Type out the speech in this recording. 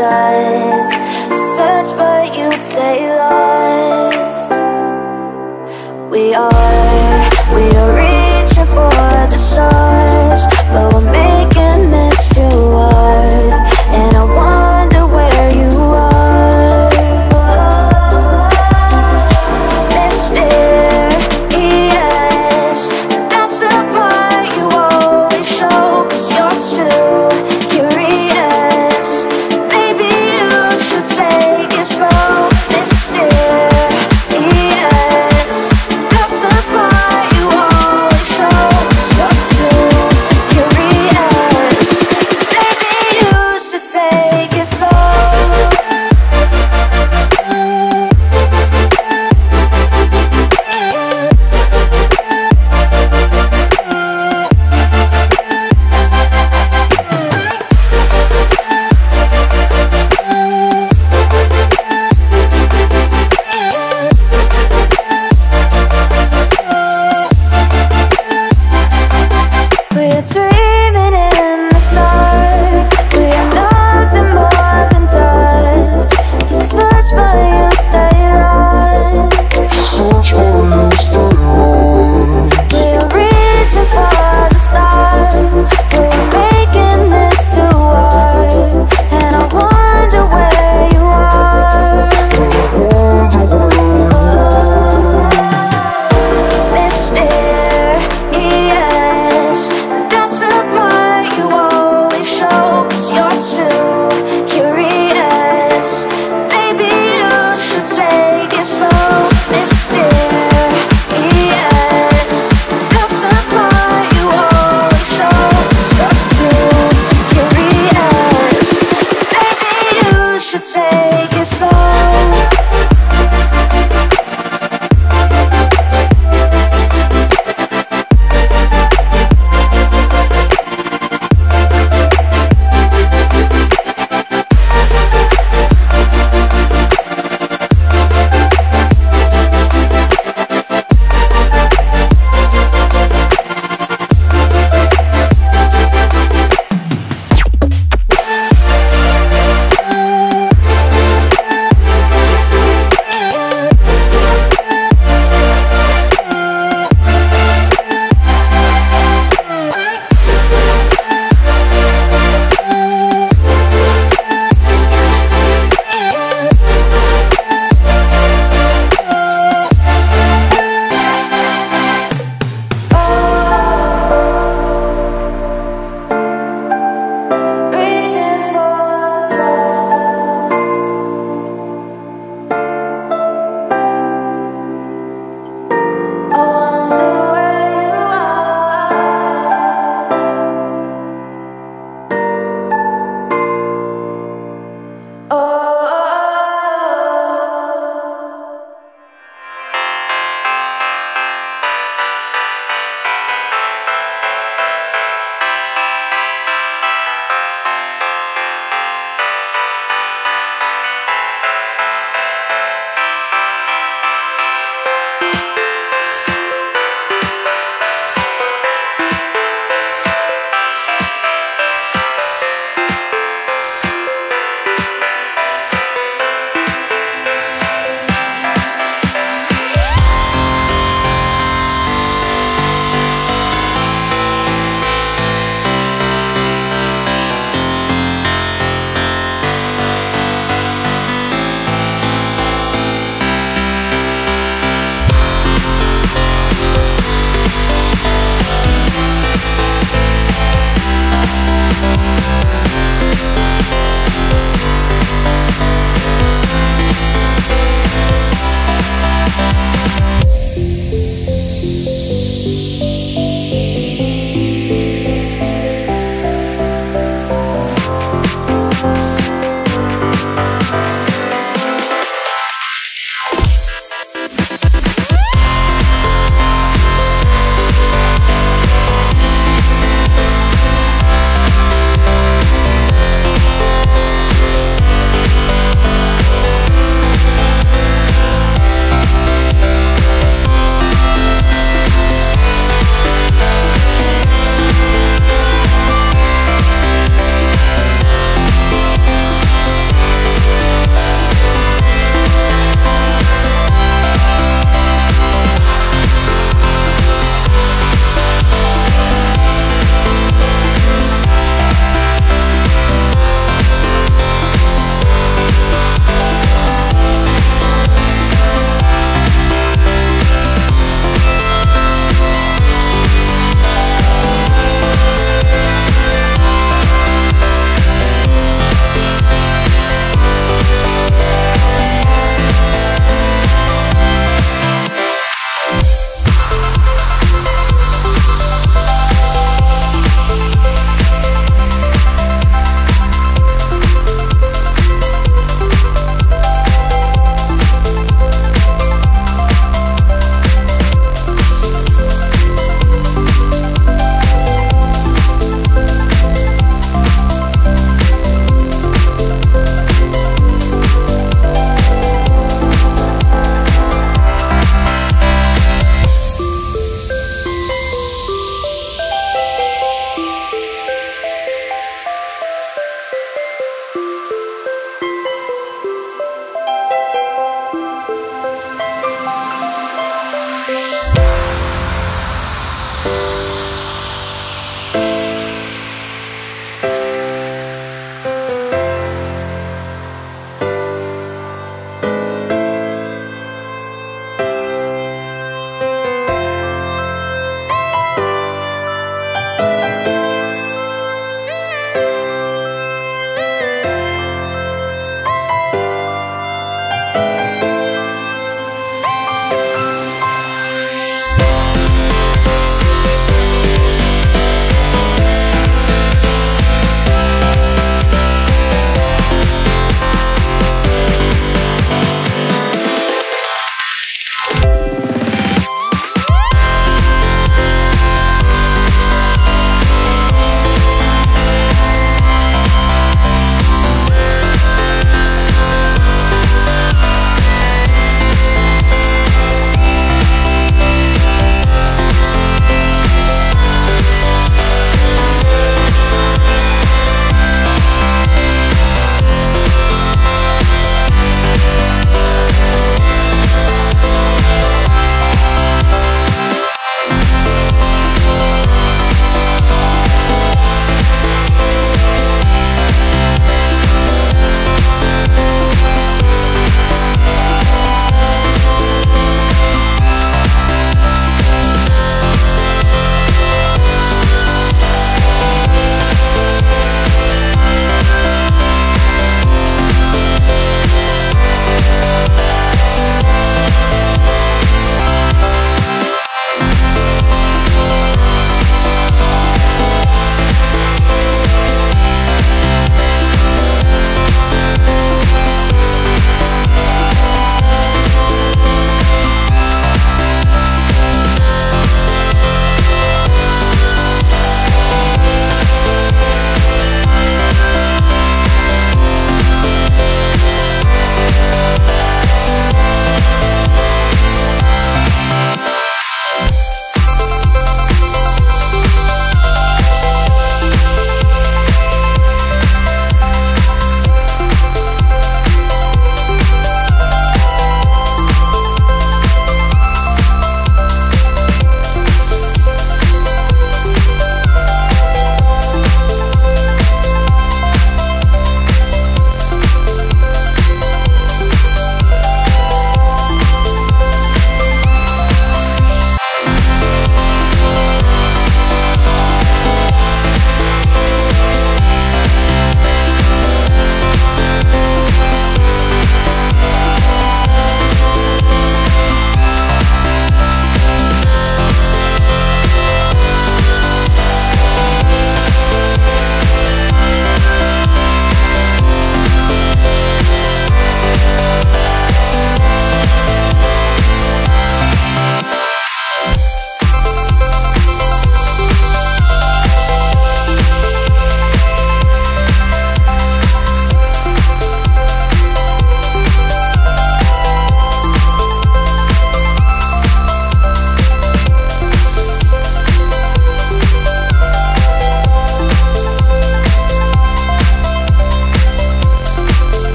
does. Search but